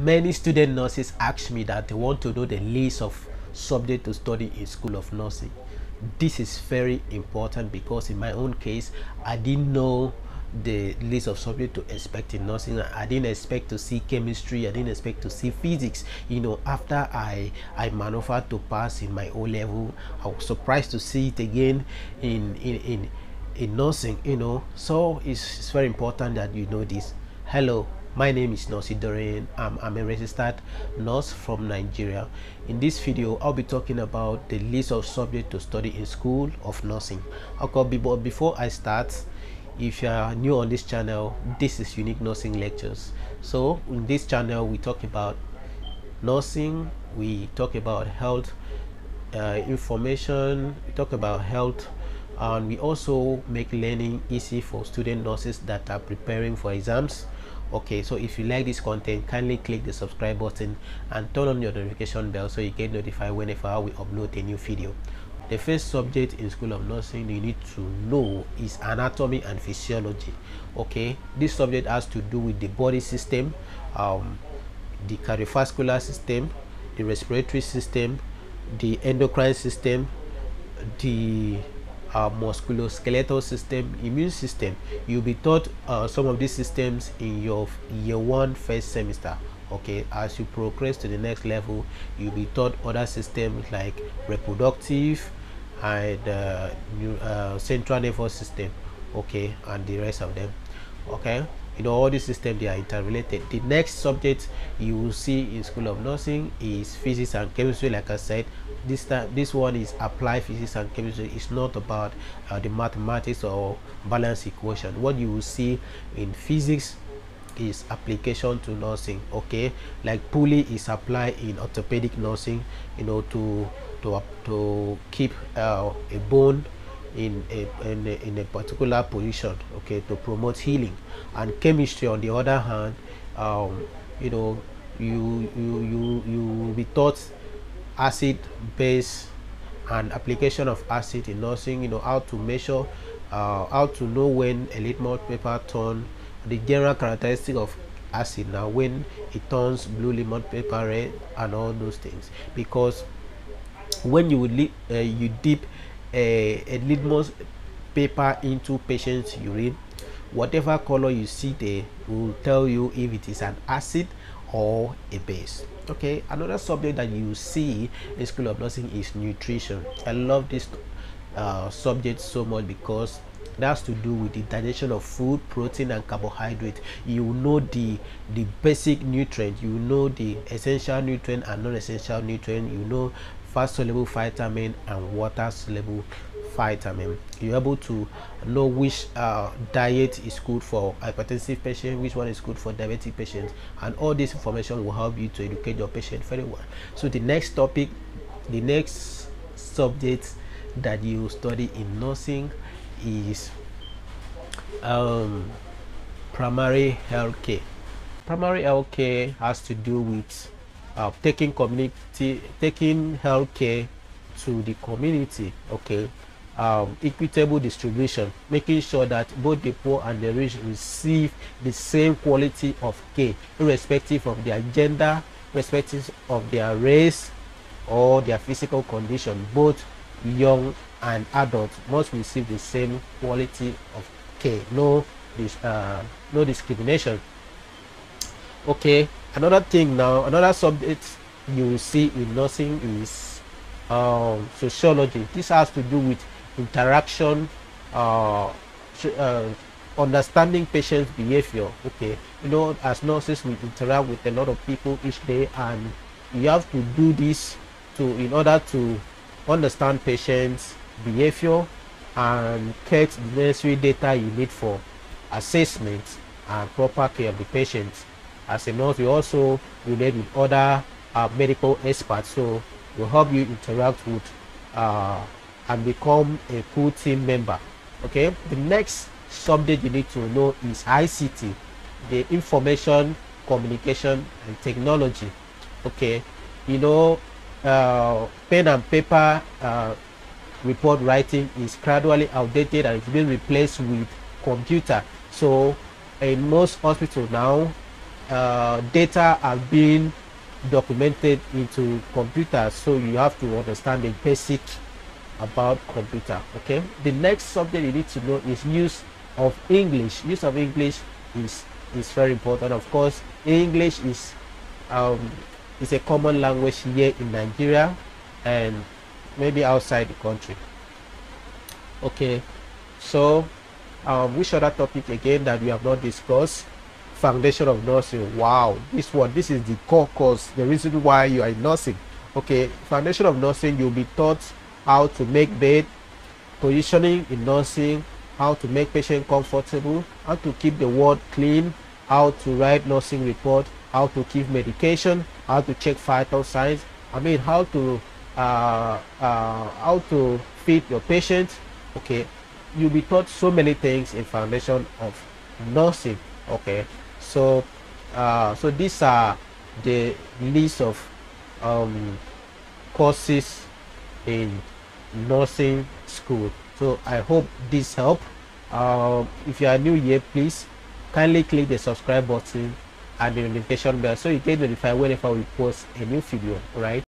many student nurses ask me that they want to know the list of subject to study in school of nursing. This is very important because in my own case i didn't know the list of subject to expect in nursing. I didn't expect to see chemistry. I didn't expect to see physics. You know after i i maneuvered to pass in my o level i was surprised to see it again in in in, in nursing you know. So it's, it's very important that you know this. Hello my name is Nosi Dorian. I'm, I'm, a registered nurse from Nigeria. In this video, I'll be talking about the list of subjects to study in school of nursing. Okay, but before I start, if you are new on this channel, this is Unique Nursing Lectures. So in this channel, we talk about nursing, we talk about health uh, information, we talk about health and we also make learning easy for student nurses that are preparing for exams okay so if you like this content kindly click the subscribe button and turn on your notification bell so you get notified whenever we upload a new video. The first subject in school of nursing you need to know is anatomy and physiology. Okay this subject has to do with the body system um, the cardiovascular system the respiratory system the endocrine system the uh, musculoskeletal system, immune system. You'll be taught uh, some of these systems in your year one first semester. Okay, as you progress to the next level, you'll be taught other systems like reproductive and uh, uh, central nervous system. Okay, and the rest of them. Okay, you know all these systems they are interrelated. The next subject you will see in school of nursing is physics and chemistry. Like i said this time this one is applied physics and chemistry. It's not about uh, the mathematics or balance equation. What you will see in physics is application to nursing okay? Like pulley is applied in orthopedic nursing you know to to to keep uh, a bone in a, in a, in a particular position okay to promote healing. And chemistry on the other hand um, you know you you you you will be taught acid base and application of acid in nursing you know how to measure uh, how to know when a litmus paper turn the general characteristic of acid now when it turns blue litmus paper red and all those things. Because when you would uh, you dip a, a litmus paper into patient's urine. Whatever color you see there will tell you if it is an acid or a base. Okay another subject that you see in school of nursing is nutrition. I love this uh, subject so much because it has to do with the digestion of food protein and carbohydrate. You know the the basic nutrient. You know the essential nutrient and non-essential nutrient. You know fat soluble vitamin and water soluble vitamin. You're able to know which uh, diet is good for hypertensive patient which one is good for diabetic patients and all this information will help you to educate your patient very well. So the next topic the next subject that you study in nursing is um, primary health care primary health care has to do with uh, taking community taking healthcare to the community okay? Um, equitable distribution making sure that both the poor and the rich receive the same quality of care irrespective of their gender irrespective of their race or their physical condition. Both young and adults must receive the same quality of care. No uh, no discrimination okay another thing now another subject you will see in nursing is um, sociology. This has to do with interaction uh, uh, understanding patients behavior. Okay you know as nurses we interact with a lot of people each day and you have to do this to in order to understand patients behavior and get the necessary data you need for assessment and proper care of the patients as a nurse we also relate with other uh, medical experts. So will help you interact with uh, and become a full team member. Okay? The next subject you need to know is ict the information communication and technology. Okay? You know uh, pen and paper uh, report writing is gradually outdated and it's being replaced with computer. So in most hospitals now uh, data are being documented into computers so you have to understand the basic about computer okay? The next subject you need to know is use of english. Use of english is is very important. Of course english is um is a common language here in nigeria and maybe outside the country. Okay so um which other topic again that we have not discussed foundation of nursing. Wow this one this is the core course the reason why you are in nursing. Okay foundation of nursing you'll be taught how to make bed positioning in nursing how to make patient comfortable how to keep the ward clean how to write nursing report how to give medication how to check vital signs. I mean how to uh, uh, how to feed your patient. Okay you'll be taught so many things in foundation of nursing. Okay so uh, so these are the list of um, courses in nursing school. So i hope this help. Uh, if you are new here please kindly click the subscribe button and the notification bell so you get notified whenever we post a new video right